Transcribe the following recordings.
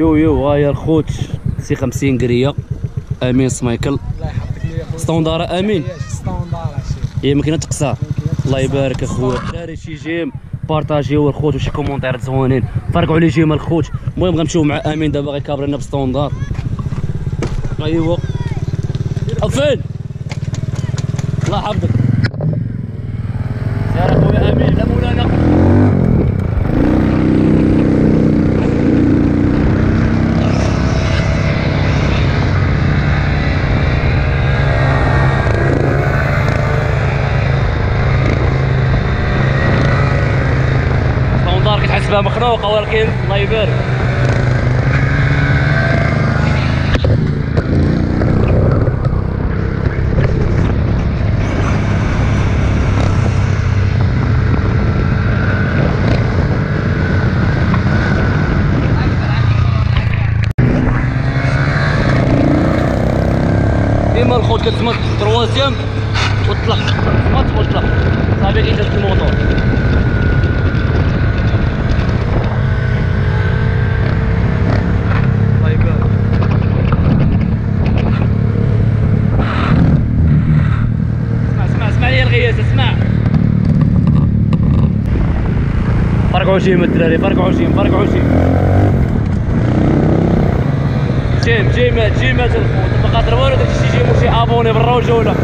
يو يو هي الخوت سي 50 قرية. أمين سمايكل. الله يحفظك ليا خويا ستوندار أمين. ستوندار هي ماكينة تقصى. الله يبارك أخويا. دراري شي جيم. بارطاجيو الخوت وشي كومونتير زوينين فرقعوا لي جيم الخوت. المهم غنمشيو مع أمين دابا غيكابر لنا بستوندار أيوا. فين الله يحفظك. سير أخويا أمين. لا مولانا. كتحسبها مخنوقه ولكن الله يبارك ديما الخوت كتسمى تروازيام وتطلق تسمى وتطلق صافي كيجهز الموتور 24 الدراري ب 24 ب 24 جيم جيم جيم الخوت ما قادر والو داكشي شي جيم شي آبوني بالرجوله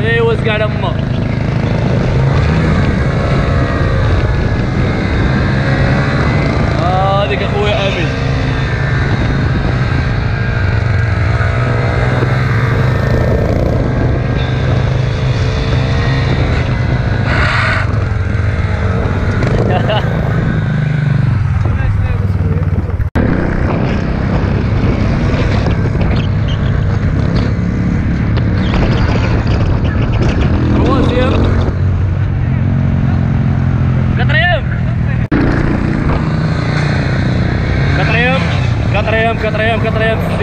ايوا كاع لما هذيك اخويا أمين. 4 أيام 4 أيام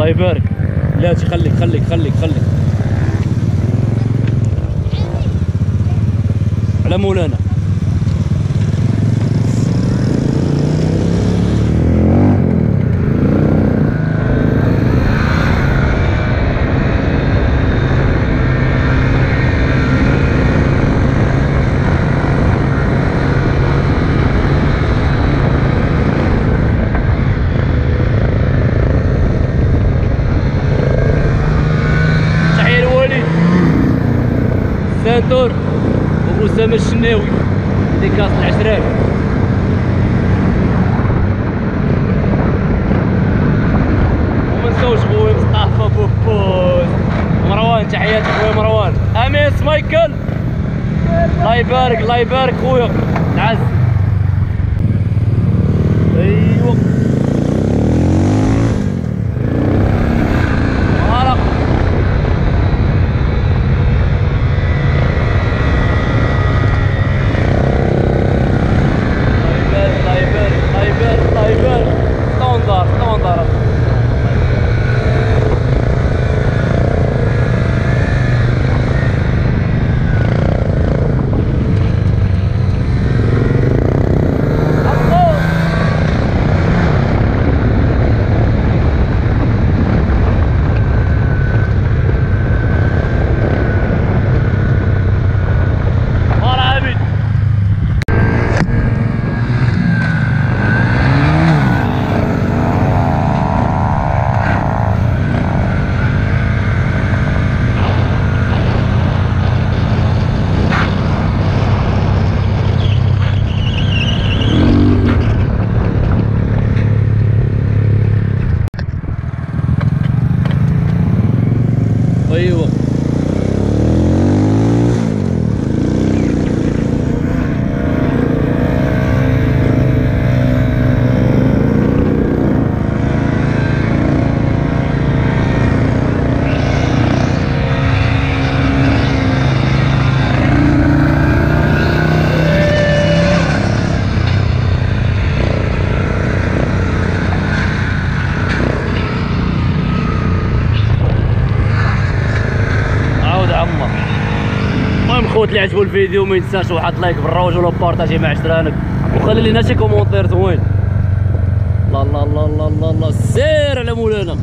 الله يبارك لا تخليك خليك خليك خليك على مولانا وأسامة الشناوي ديكاس العشران وما نساوش خويا مصطفى بوبوز مروان تحياتي خويا مروان. أميس مايكل. الله يبارك الله يبارك خويا تعز ايوا فوالا الله يبارك الله يبارك الله يبارك الله يبارك ستوندار ستوندار الخوت اللي عجبو الفيديو ما ينساش واحد like بال rouge ولا بارطاجي مع عشرانك وخلي لنا شي commentaire زوين. لا لا لا لا لا سير على مولانا.